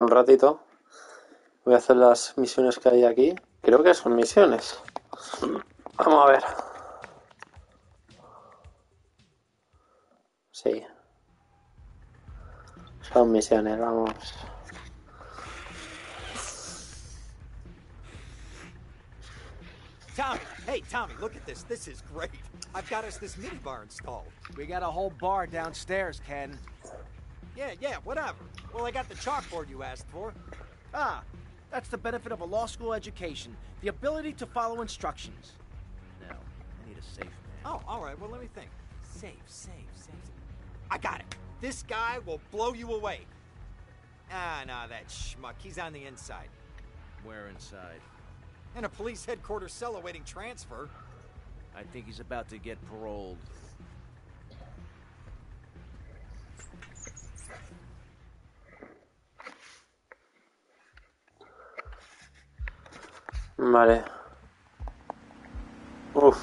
un ratito. Voy a hacer las misiones que hay aquí. Creo que son misiones. Vamos a ver. Sí. Son misiones, vamos. Tommy, hey Tommy, look at this. This is great. I've got us this minibar installed. We got a whole bar downstairs, Ken. Yeah, yeah, whatever. Well, I got the chalkboard you asked for. Ah, that's the benefit of a law school education. The ability to follow instructions. Now, I need a safe man. Oh, all right. Well, let me think. Safe, safe, safe. I got it. This guy will blow you away. Ah, nah, that schmuck. He's on the inside. Where inside? In a police headquarters cell awaiting transfer. I think he's about to get paroled. Vale. Uf.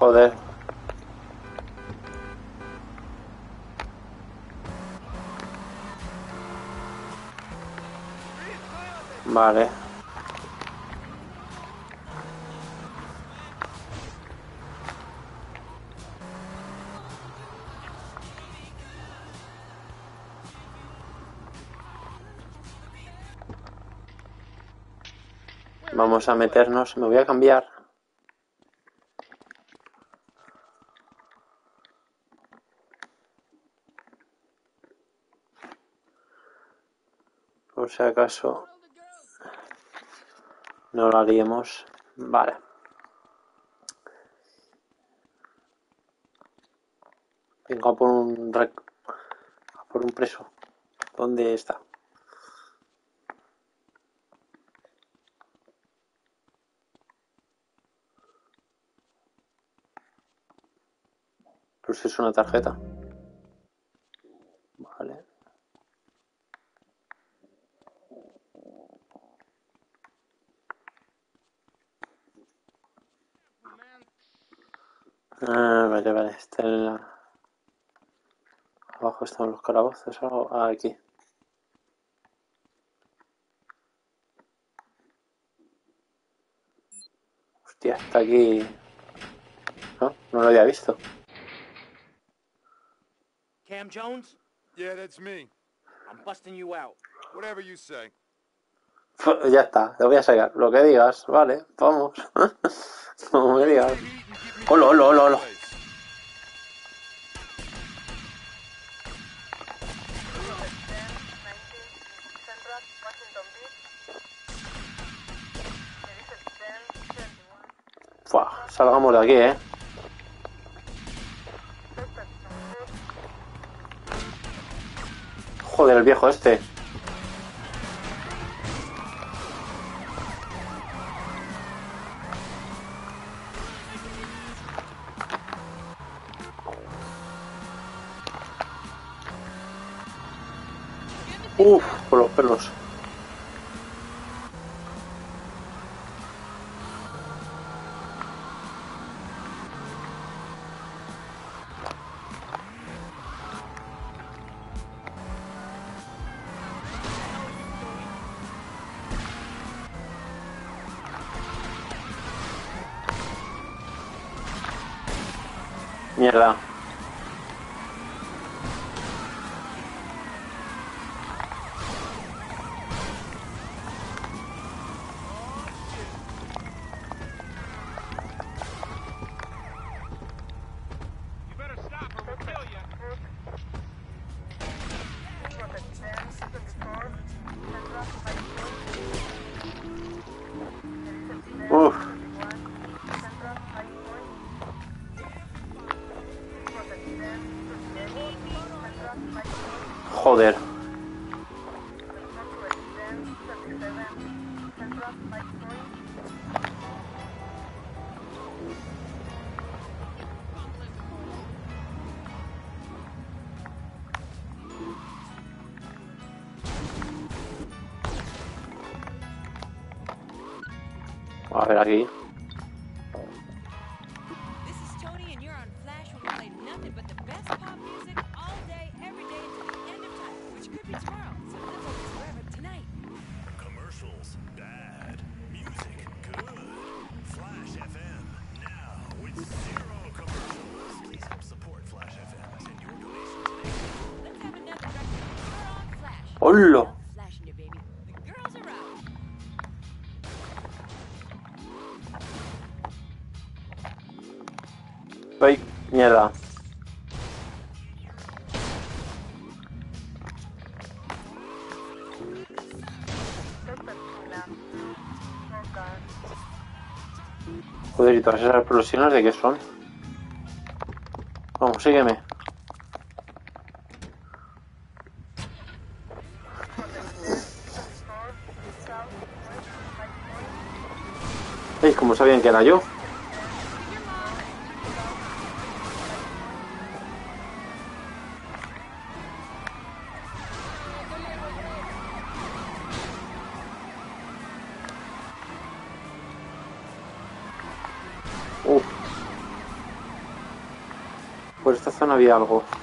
Joder. Vale. Vamos a meternos. Me voy a cambiar. Por si acaso no lo haríamos. Vale. Vengo a por un rec- por un preso. ¿Dónde está? Es una tarjeta. Vale. Ah, vale, vale. Está en la... Abajo están los calabozos. algo- Ah, aquí. Hostia, está aquí. No, no lo había visto. Cam Jones, Yeah, that's me. I'm busting you out. Whatever you say. Ya está, te voy a sacar. Lo que digas, vale, vamos. Como me digas. Hola, hola, hola, hola. Fua, salgamos de aquí, eh. Joder, el viejo este. Uf, por los pelos. Mierda. A ver aquí. Joder, ¿y todas esas explosiones de qué son? Vamos, sígueme. Ey, ¿cómo sabían que era yo? Uf. Por esta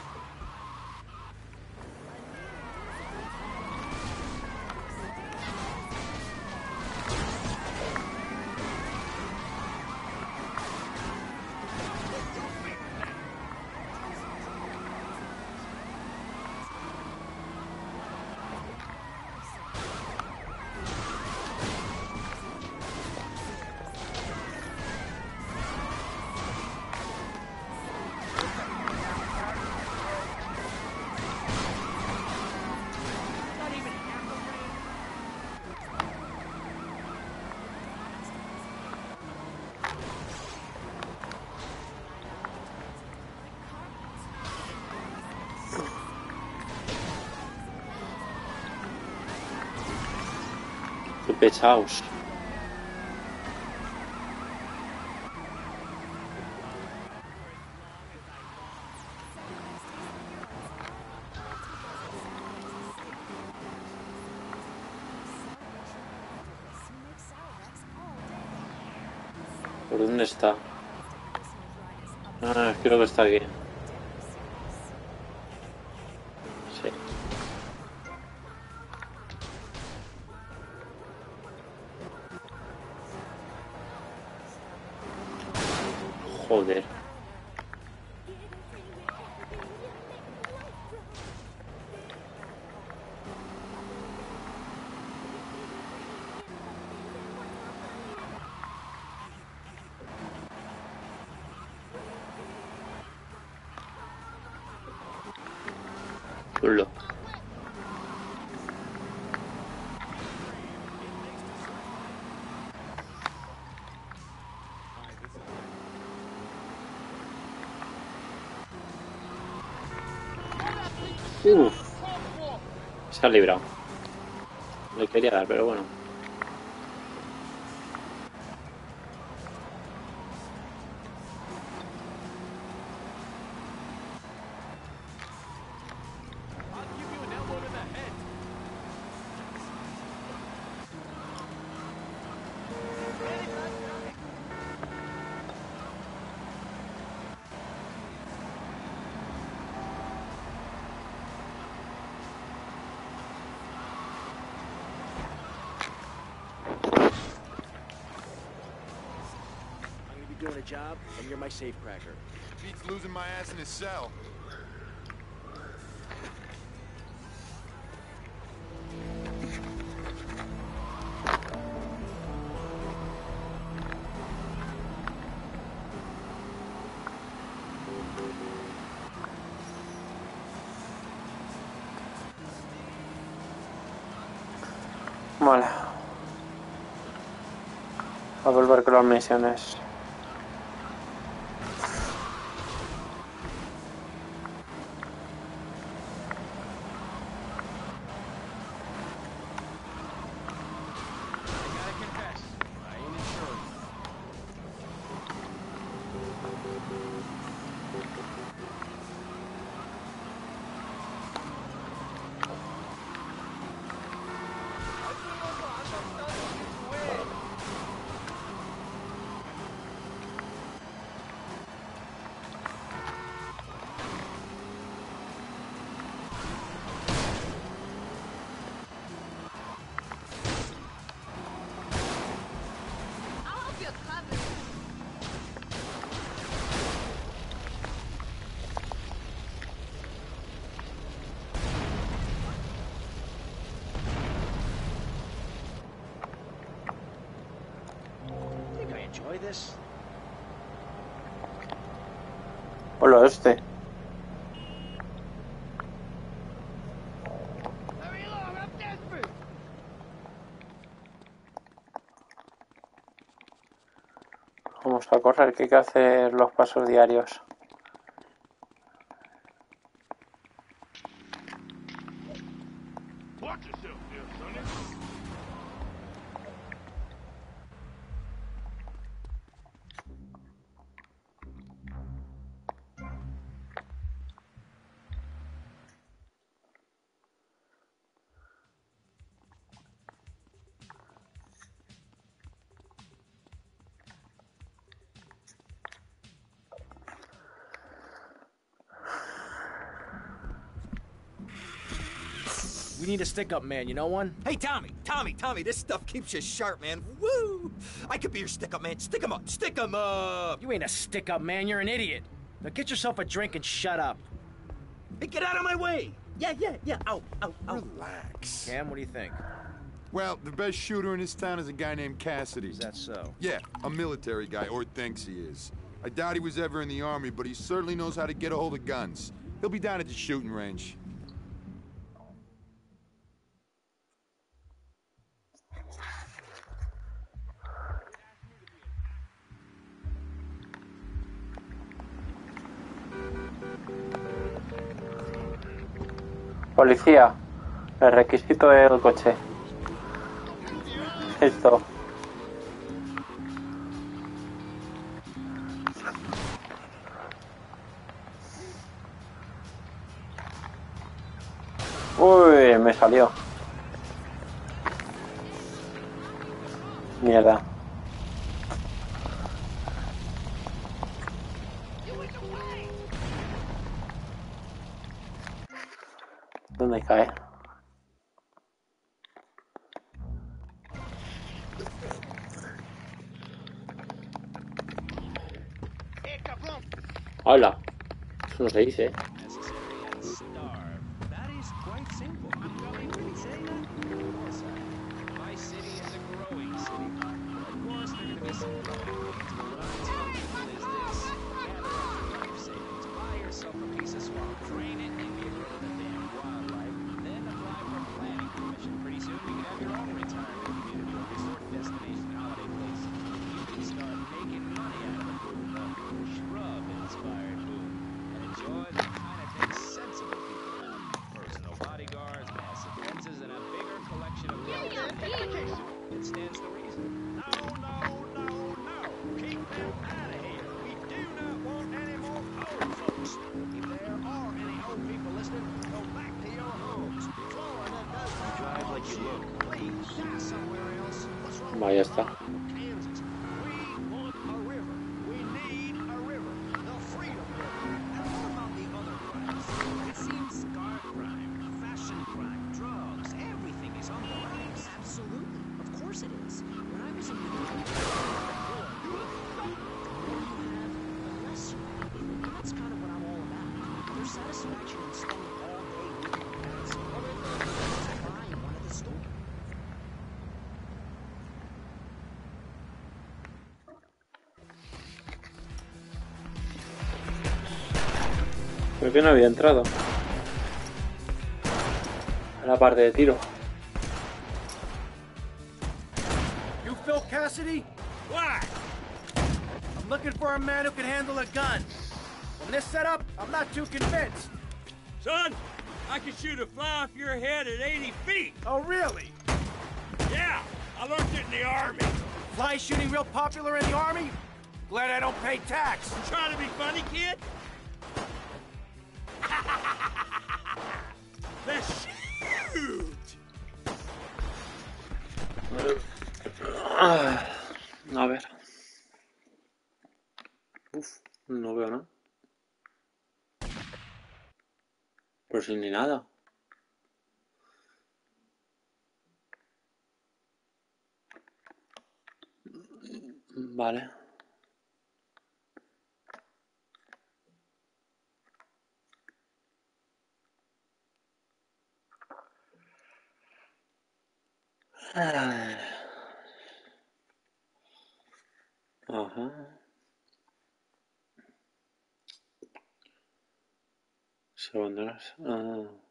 ¿Por dónde está? Ah, creo que está aquí. Joder. Culo. Se ha librado. Le quería dar, pero bueno. Doing a job, and you're my safecracker. Beats losing my ass in his cell. Vale. A volver con las misiones. Enjoy this? Hola, este. Vamos a correr, que hay que hacer los pasos diarios. Need a stick-up man, you know one? Hey, Tommy, Tommy, Tommy, this stuff keeps you sharp, man. Woo! I could be your stick up man. Stick 'em up, stick 'em up. You ain't a stick-up man, you're an idiot. Now get yourself a drink and shut up. Hey, get out of my way. Yeah, yeah, yeah. Ow, ow, ow. Relax. Cam, what do you think? Well, the best shooter in this town is a guy named Cassidy. Is that so? Yeah, a military guy, or thinks he is. I doubt he was ever in the army, but he certainly knows how to get a hold of guns. He'll be down at the shooting range. Policía, el requisito es el coche. Listo. Uy, me salió. Mierda. ¿Dónde cae? Hola. Eso no se dice. necessary It stands to reason. No, no, no, no. Keep them out of here. We do not want any more old folks. If there are any old people listening, go back to your homes. Florida does not Drive like you look. Please, die somewhere else. What's wrong Vaya with ¿Por qué no había entrado? A la parte de tiro. You Phil Cassidy? Why? I'm looking for a man who can handle a gun. From this setup, I'm not too convinced. Son, I can shoot a fly off your head at 80 feet. Oh, really? Yeah, I learned it in the army. Fly shooting real popular in the army? Glad I don't pay tax. You Trying to be funny, kid? Ah, A ver. Uf, no veo nada. Pero sin ni nada. Vale. Ah. Ajá. Segundos. Ah.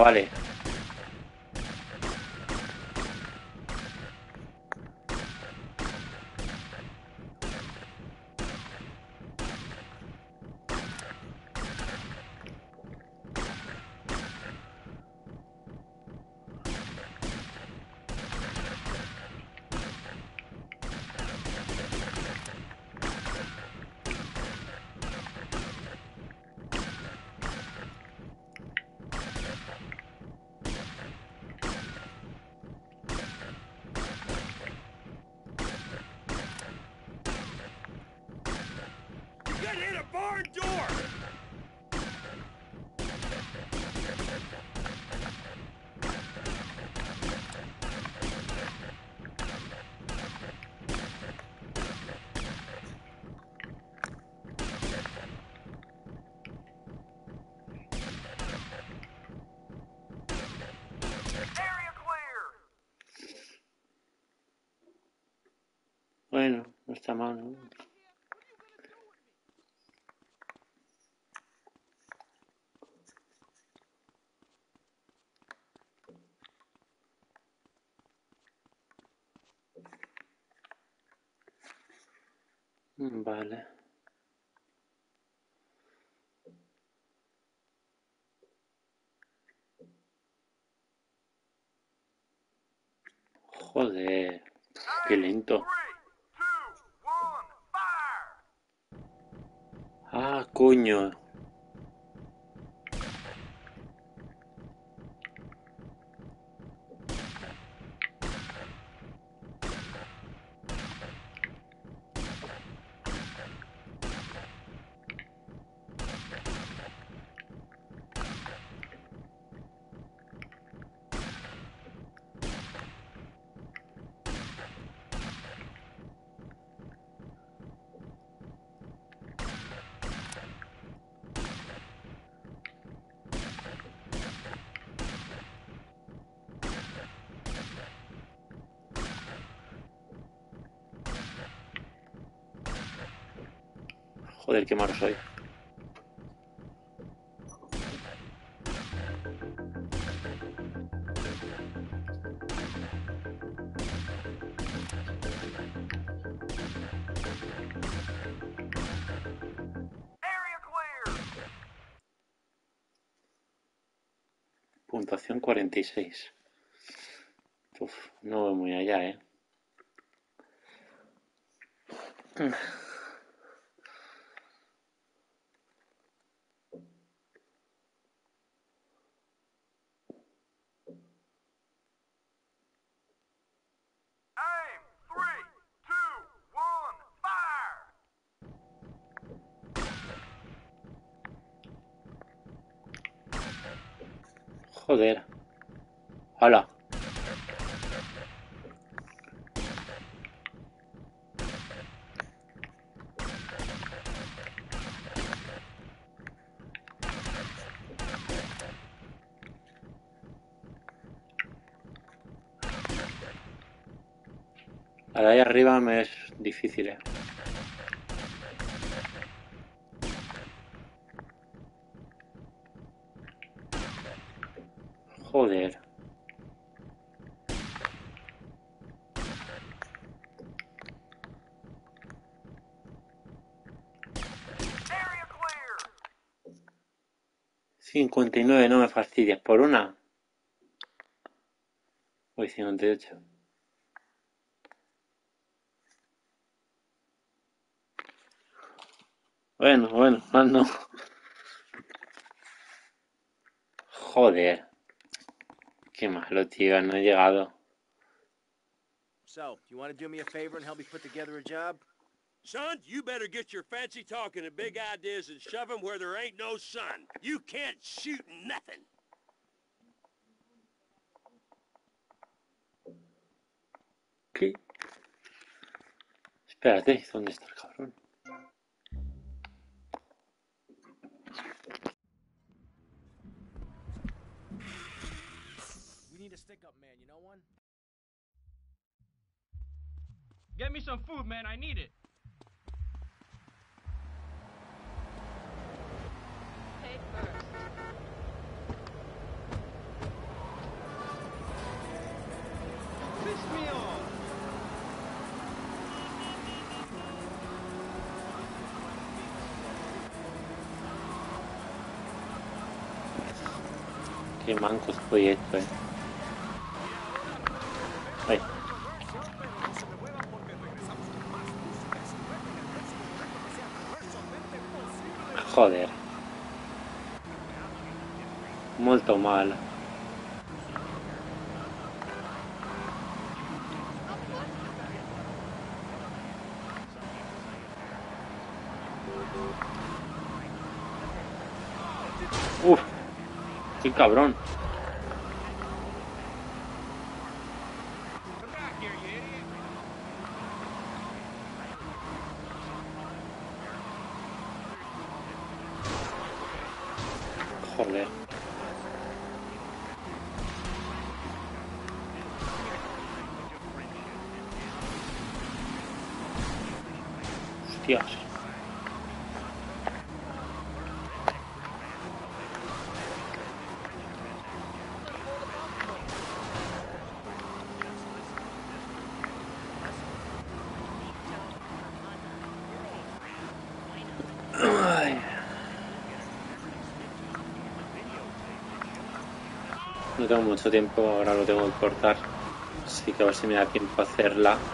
Vale. Hit a barn door. Area clear. Bueno, no está mal, ¿no? Vale. Joder, qué malo soy. Puntuación 46. Uf, no voy muy allá, ¿eh? Aim. Three, two, one, fire. Joder. Hola. La de ahí arriba me es difícil, eh. 59, no me fastidias. ¿Por una? Uy, 58. Bueno, bueno, más no. Joder. Qué malo, tío, no he llegado. So, you want to do me a favor and help me put together a job? Son, you better get your fancy talking and big ideas and shove 'em where there ain't no sun. You can't shoot nothing. ¿Qué? Espérate, ¿dónde está el cabrón? We need a stick-up man, you know one? Get me some food, man. I need it. Qué manco estoy esto, eh. Joder. Molto mal. Uf, qué cabrón. No tengo mucho tiempo, ahora lo tengo que cortar. Así que a ver si me da tiempo a hacerla.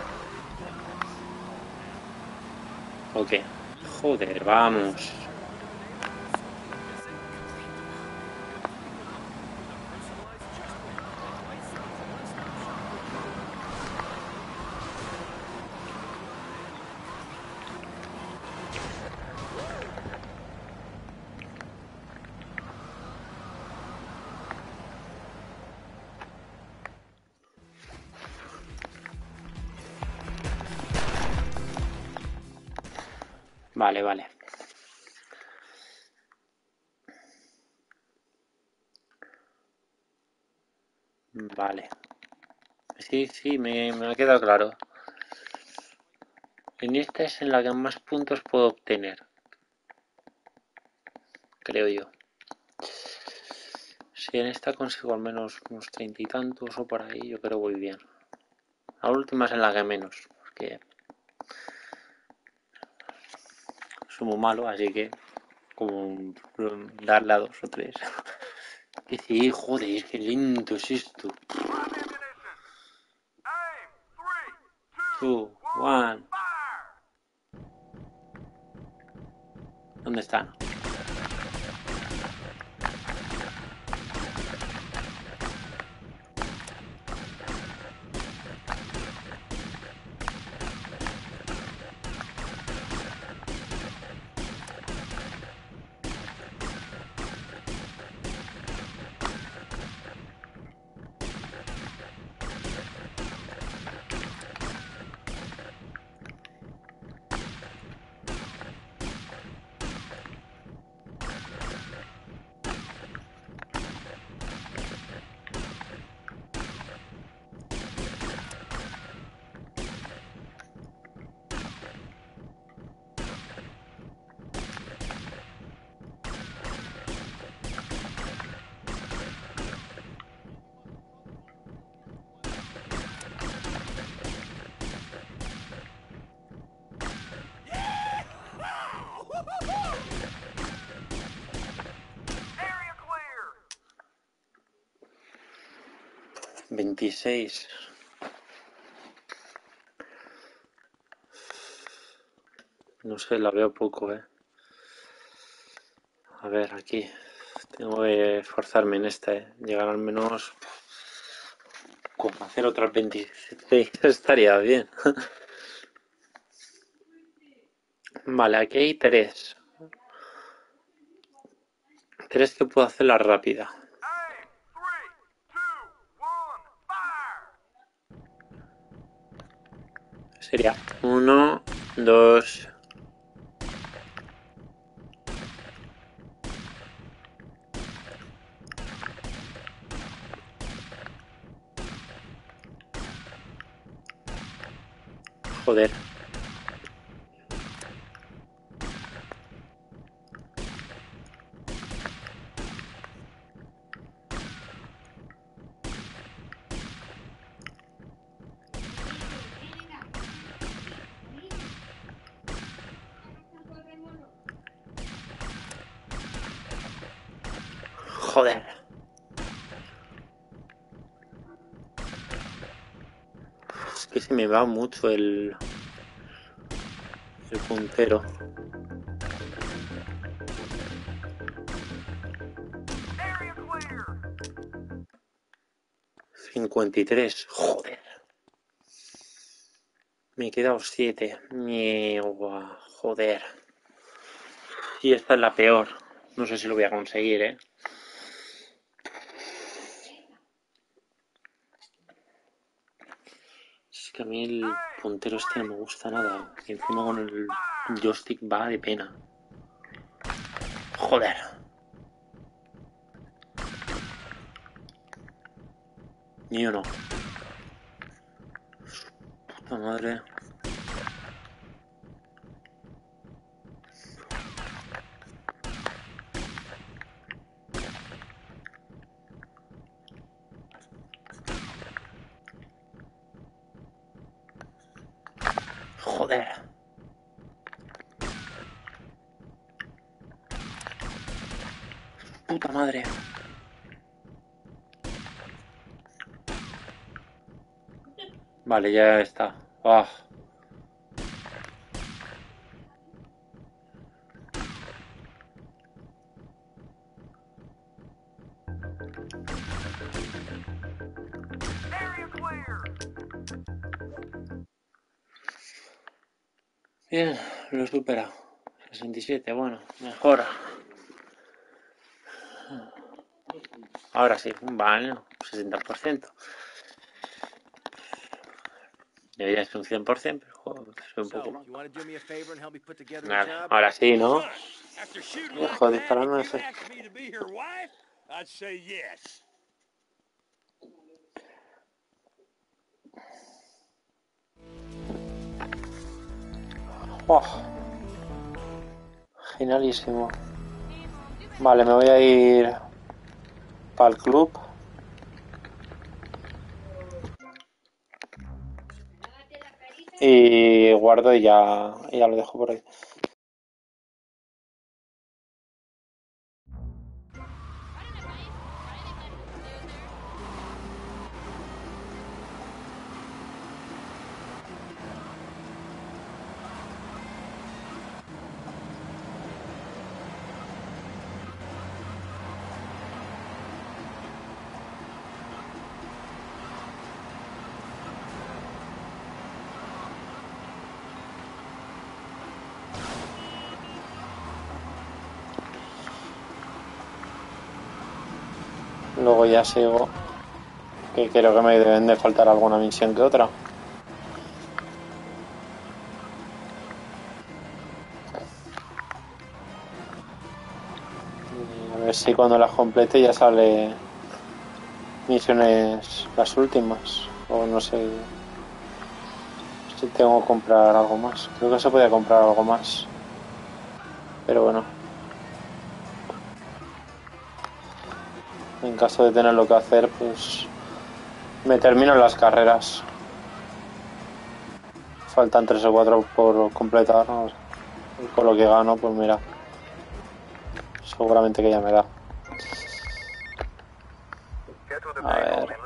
Ok. Joder, vamos. Vale, vale. Vale. Sí, sí, me, ha quedado claro. En esta es en la que más puntos puedo obtener. Creo yo. Si en esta consigo al menos unos treinta y tantos o por ahí, yo creo voy bien. La última es en la que menos, porque soy muy malo, así que como darle a dos o tres. Que sí, joder, qué lento es esto. Two, one. ¿Dónde están? Veintiséis. No sé, la veo poco, eh. A ver, aquí. Tengo que esforzarme en esta, eh. Llegar al menos. Con hacer otras 26 estaría bien. Vale, aquí hay tres. Tres que puedo hacer la rápida. Sería uno, dos. Joder. Joder. Me va mucho el... El puntero. Cincuenta y tres. Joder. Me he quedado siete. Mierda. Joder. Y esta es la peor. No sé si lo voy a conseguir, eh. Que a mí el puntero este no me gusta nada. Y encima con el joystick va de pena. Joder. Ni uno. Puta madre. Vale, ya está. Ah. Bien, lo he superado. 67, bueno, mejora. Ahora sí, un baño, 60%. Debería ser un 100%, pero joder, soy un So, poco más. ahora sí, ¿no? Hijo, disparando ese. Oh. Genialísimo. Vale, me voy a ir para el club. Y guardo y ya, y ya lo dejo por ahí. Luego ya sigo. Que creo que me deben de faltar alguna misión que otra. Y a ver si cuando las complete ya sale misiones las últimas. O no sé si tengo que comprar algo más. Creo que se puede comprar algo más. Pero bueno. En caso de tener lo que hacer, pues me termino las carreras. Faltan tres o cuatro por completar. Y con lo que gano, pues mira. Seguramente que ya me da. A ver.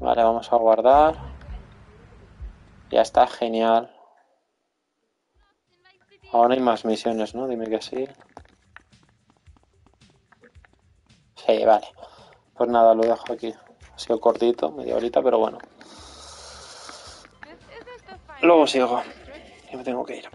Vale, vamos a guardar. Ya está, genial. Ahora hay más misiones, ¿no? Dime que sí. Sí, vale. Pues nada, lo dejo aquí. Ha sido cortito, media horita, pero bueno. Luego sigo. Y me tengo que ir.